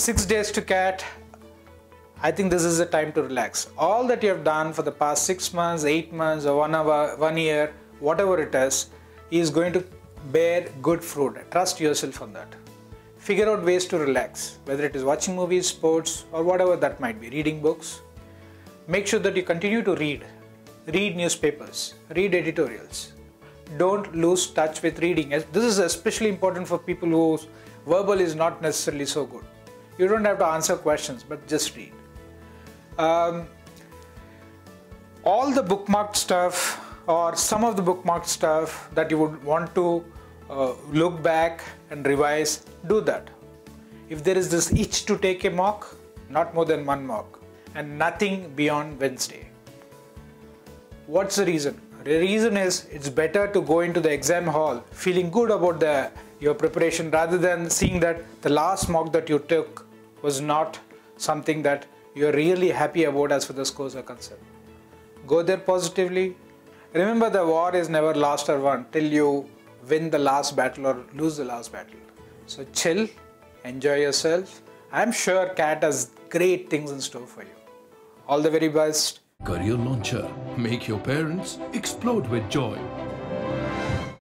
six days to cat. I think this is the time to relax. All that you have done for the past six months, eight months, or one hour, one year, whatever it is, is going to bear good fruit. Trust yourself on that. Figure out ways to relax, whether it is watching movies, sports, or whatever that might be, reading books. Make sure that you continue to read. Read newspapers, read editorials. Don't lose touch with reading. This is especially important for people whose verbal is not necessarily so good. You don't have to answer questions, but just read. Um, all the bookmarked stuff or some of the bookmarked stuff that you would want to uh, look back and revise, do that. If there is this itch to take a mock, not more than one mock, and nothing beyond Wednesday. What's the reason? The reason is it's better to go into the exam hall feeling good about the your preparation rather than seeing that the last mock that you took was not something that you're really happy about as far as the scores are concerned. Go there positively. Remember the war is never lost or won till you win the last battle or lose the last battle. So chill, enjoy yourself. I'm sure CAT has great things in store for you. All the very best. Career Launcher. Make your parents explode with joy.